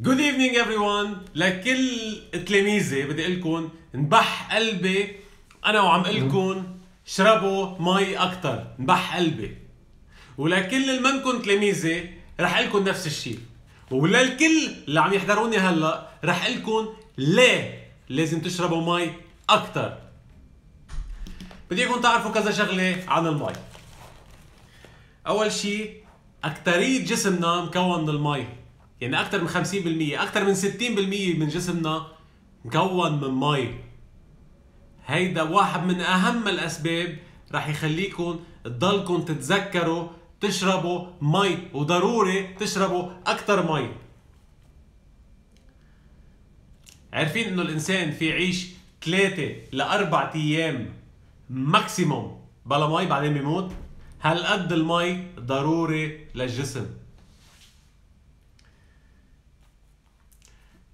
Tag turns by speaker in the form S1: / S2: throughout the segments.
S1: Good evening everyone. لكل تلاميذي بدي أقول لكم انبح قلبي. أنا وعم أقول لكم اشربوا مي أكثر انبح قلبي. ولكل اللي منكم تلاميذي رح أقول لكم نفس الشيء. وللكل اللي عم يحضروني هلأ رح أقول لكم ليه لازم تشربوا مي أكثر بدي إياكم تعرفوا كذا شغلة عن المي. أول شيء اكثريه جسمنا مكون من المي. يعني أكثر من 50% أكثر من 60% من جسمنا مكون من مي. هيدا واحد من أهم الأسباب رح يخليكم تضلكم تتذكروا تشربوا مي وضروري تشربوا أكثر مي. عارفين إنه الإنسان في يعيش ثلاثة لأربع أيام maximum بلا مي بعدين بيموت؟ هالقد المي ضروري للجسم.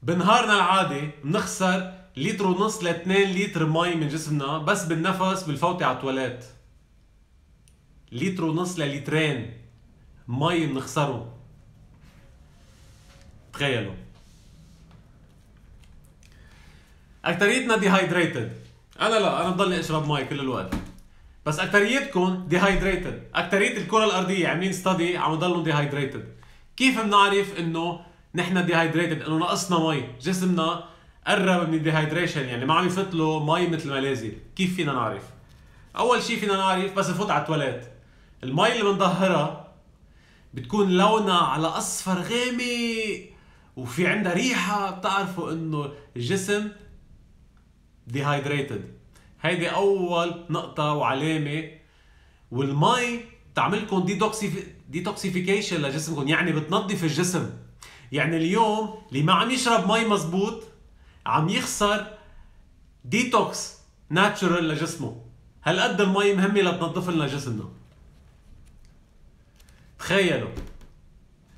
S1: بنهارنا العادي بنخسر لتر ونص ل 2 لتر مي من جسمنا بس بالنفس بالفوتة على التواليت. لتر ونص للترين مي بنخسرهم تخيلوا. أكتريتنا dehydrated أنا لا أنا بضلني أشرب مي كل الوقت. بس أكتريتكم dehydrated أكتريت الكرة الأرضية عاملين study عم يضلوا dehydrated كيف بنعرف إنه نحن dehydrated إنه ناقصنا مي. جسمنا قرب من ال dehydration يعني ما عم يفوت له مي مثل ما لازم. كيف فينا نعرف؟ أول شيء فينا نعرف بس نفوت على التواليت. المي اللي بنظهرها بتكون لونها على أصفر غامق. وفي عندها ريحة بتعرفوا إنه الجسم dehydrated هيدي أول نقطة وعلامة. والمي بتعملكم detoxification لجسمكم يعني بتنظف الجسم. يعني اليوم اللي ما عم يشرب مي مزبوط عم يخسر detox natural لجسمه. هالقد المي مهمة لتنظف لنا جسمنا. تخيلوا.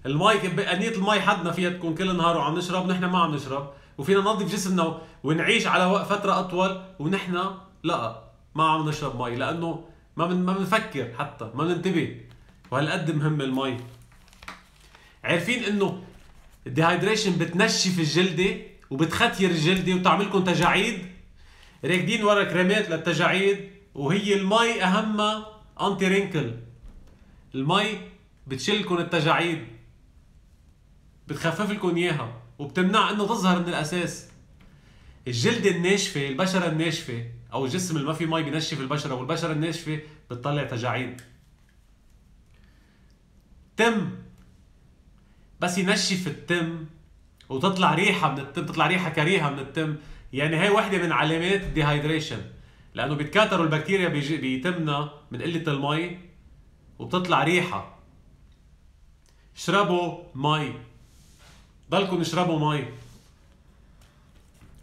S1: المي قنية المي حدنا فيها تكون كل نهار وعم نشرب نحن ما عم نشرب وفينا ننظف جسمنا ونعيش على فترة أطول ونحن لا ما عم نشرب مي لأنه ما من ما بنفكر حتى ما بننتبه. وهالقد مهم المي. عارفين إنه ال dehydration بتنشف الجلدة وبتختير الجلدة وتعملكم تجاعيد. راكدين ورا كريمات للتجاعيد وهي المي اهمها anti wrinkle المي بتشلكم التجاعيد. بتخفف لكم إياها وبتمنع إنه تظهر من الأساس. الجلد الناشفة البشرة الناشفة أو الجسم اللي ما في مي بنشف البشرة والبشرة الناشفة بتطلع تجاعيد. تم بس ينشف التم وتطلع ريحة من التم تطلع ريحة كريهة من التم. يعني هي وحدة من علامات ال dehydration لأنه بيتكاثروا البكتيريا بتمنا من قلة المي وبتطلع ريحة. اشربوا مي. ضلكم اشربوا مي.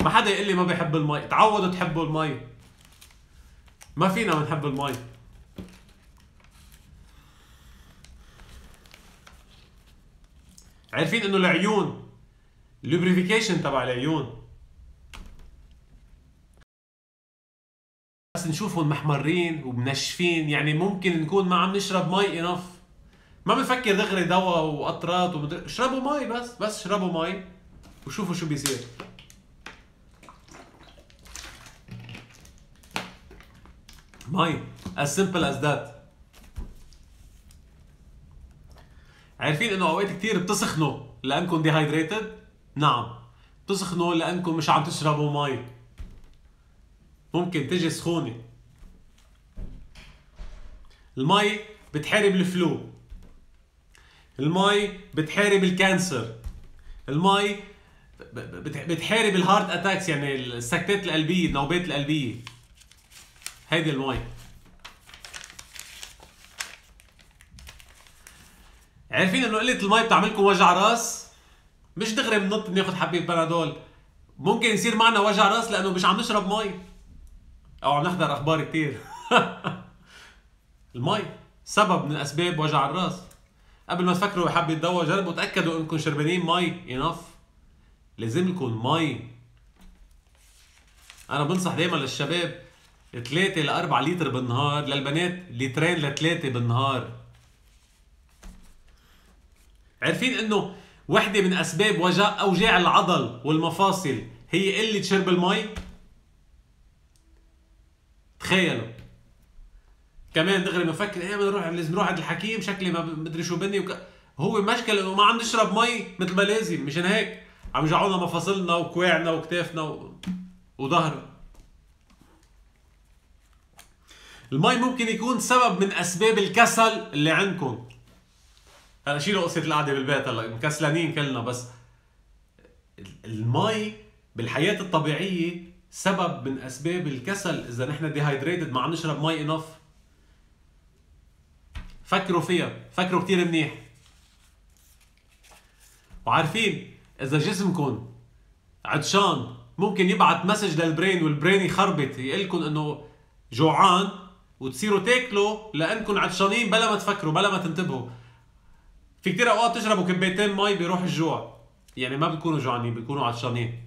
S1: ما حدا يقول لي ما بيحب المي. تعودوا تحبوا المي. ما فينا ما نحب المي. عارفين إنه العيون ال lubrification تبع العيون. بس نشوفهم محمرين ومنشفين يعني ممكن نكون ما عم نشرب مي enough ما بنفكر دغري دواء وقطرات ومدري اشربوا مي بس بس اشربوا مي وشوفوا شو بيصير. مي as simple as that. عارفين إنه أوقات كثير بتسخنوا لأنكم dehydrated نعم. بتسخنوا لأنكم مش عم تشربوا مي. ممكن تجي سخونة. المي بتحارب ال flu. المي بتحارب ال cancer. المي بتحارب ال heart attacks يعني السكتات القلبية النوبات القلبية. هيدي المي. عارفين انه قلة المي بتعملكم وجع راس؟ مش دغري بنط بناخذ حبة بنادول. ممكن يصير معنا وجع راس لأنه مش عم نشرب مي. أو عم نحضر أخبار كثير المي سبب من أسباب وجع الراس. قبل ما تفكروا بحبة دواء جربوا تأكدوا إنكم شربانين مي. enough لازم لكم مي. أنا بنصح دائما للشباب 3 ل 4 لتر بالنهار للبنات لترين لثلاثة بالنهار. عارفين إنه وحدة من أسباب وجع أوجاع العضل والمفاصل هي قلة شرب المي؟ تخيلوا. كمان دغري بفكر إيه بدنا نروح لازم نروح عند الحكيم شكلي ما مدري شو بني وك... هو مشكلة إنه ما عم نشرب مي مثل ما لازم مشان هيك عم يجعونا مفاصلنا وكواعنا وكتافنا و... وظهر. المي ممكن يكون سبب من أسباب الكسل اللي عندكم. هلا شيلوا قصة القعدة بالبيت هلا مكسلانين كلنا بس المي بالحياة الطبيعية سبب من أسباب الكسل إذا نحن dehydrated ما عم نشرب مي enough فكروا فيها فكروا كثير منيح. وعارفين إذا جسمكم عطشان ممكن يبعث message لل brain وال brain يخربط يقول لكم إنه جوعان وتصيروا تاكلوا لانكم عطشانين بلا ما تفكروا بلا ما تنتبهوا. في كثير أوقات تشربوا كبايتين مي بيروح الجوع. يعني ما بتكونوا جوعانين بتكونوا عطشانين.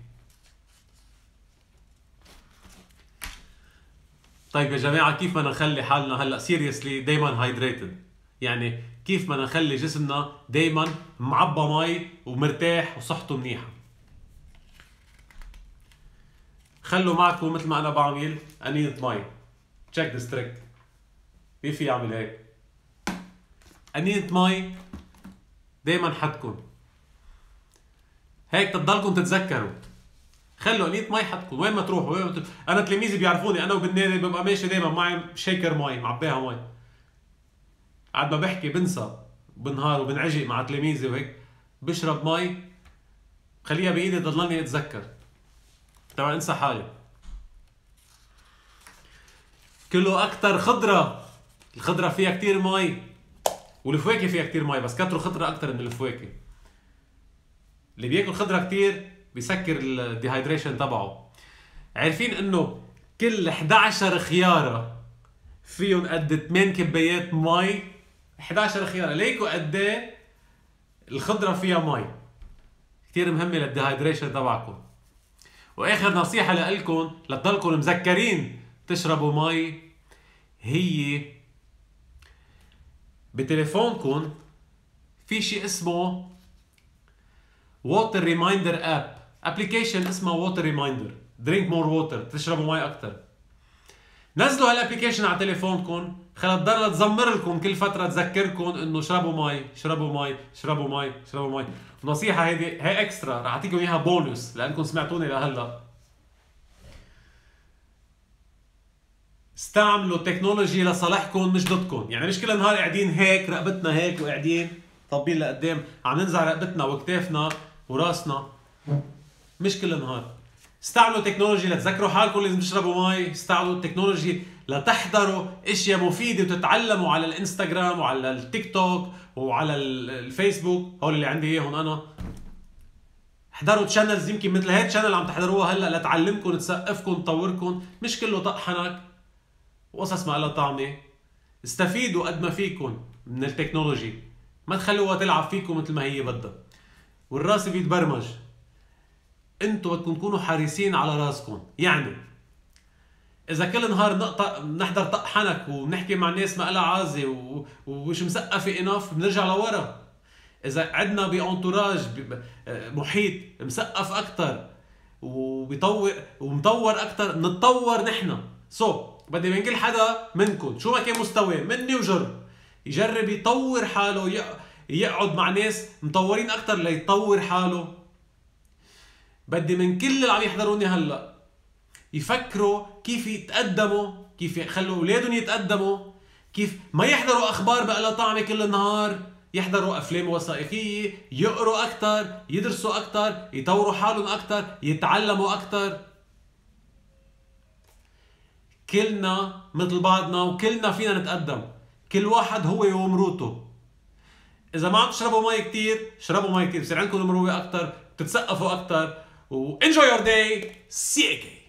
S1: طيب يا جماعة كيف بدنا نخلي حالنا هلأ seriously دائما hydrated يعني كيف بدنا نخلي جسمنا دائما معبى مي ومرتاح وصحته منيحة؟ خلوا معكم مثل ما أنا بعمل انينة مي. check this trick مين في يعمل هيك. انينة مي دائما حدكم. هيك تضلكم تتذكروا. خلوا انينة مي حدكم. وين ما تروحوا وين ما تروحوا. أنا تلاميذي بيعرفوني. أنا وبالنادي ببقى ماشي دائما معي shaker مي معبيها مي. قد ما بحكي بنسى. بنهار وبنعجق مع تلاميذي وهيك. بشرب مي. خليها بإيدي ضلني أتذكر. تما أنسى حالي. كلوا أكثر خضرة. الخضرة فيها كثير مي. والفواكه فيها كثير مي بس كتروا خضرة أكثر من الفواكه. اللي بياكل خضرة كثير بيسكر ال dehydration تبعه. عارفين إنه كل 11 خيارة فيهم قد 8 كبايات مي 11 خيارة. ليكوا قد إيه الخضرة فيها مي كثير مهمة لل dehydration تبعكم. وآخر نصيحة لكم لتضلكم مذكرين تشربوا مي هي بتليفونكم في شيء اسمه water reminder app application اسمه water reminder drink more water تشربوا مي أكثر نزلوا هال application على تليفونكم خلت تضل تزمر لكم كل فترة تذكركم إنه اشربوا مي اشربوا مي اشربوا مي اشربوا مي. نصيحة هيدي هي extra رح أعطيكم إياها bonus لأنكم سمعتوني لهلأ. استعملوا ال technology لصالحكم مش ضدكم. يعني مش كل النهار قاعدين هيك رقبتنا هيك وقاعدين طابين لقدام. عم ننزع رقبتنا وكتافنا وراسنا. مش كل النهار استعملوا technology لتذكروا حالكم لازم تشربوا مي. استعملوا ال technology لتحضروا أشياء مفيدة وتتعلموا على الإنستغرام وعلى التيك توك وعلى الفيسبوك. هول اللي عندي إياهم أنا. احضروا channels يمكن مثل هيك channel عم تحضروها هلأ لتعلمكم تثقفكم تطوركم. مش كله طق حنك وقصص ما لها طعمة. استفيدوا قد ما فيكم من ال technology. ما تخلوها تلعب فيكم مثل ما هي بدها. والرأس بيتبرمج. أنتوا بدكم تكونوا حريصين على راسكم يعني إذا كل نهار نقطع نحضر طق حنك وبنحكي مع الناس ما لها عازة. ومش مسقفة اناف بنرجع لورا. إذا عندنا بأنتوراج محيط مسقف أكثر وبيطور ومطور أكثر نتطور نحن. سو so, بدي من كل حدا منكم. شو ما كان مستواه مني وجر. يجرب يطور حاله يقعد مع ناس مطورين أكثر ليطور حاله. بدي من كل اللي عم يحضروني هلأ يفكروا كيف يتقدموا كيف يخلوا أولادهم يتقدموا كيف ما يحضروا أخبار بقى طعمه كل النهار. يحضروا أفلام وثائقية يقروا أكثر يدرسوا أكثر يطوروا حالهم أكثر يتعلموا أكثر كلنا مثل بعضنا وكلنا فينا نتقدم. كل واحد هو ومروته إذا ما عم تشربوا مي كثير اشربوا مي كثير بصير عندكم مروه أكثر بتتسقفوا أكثر و enjoy your day. See you again.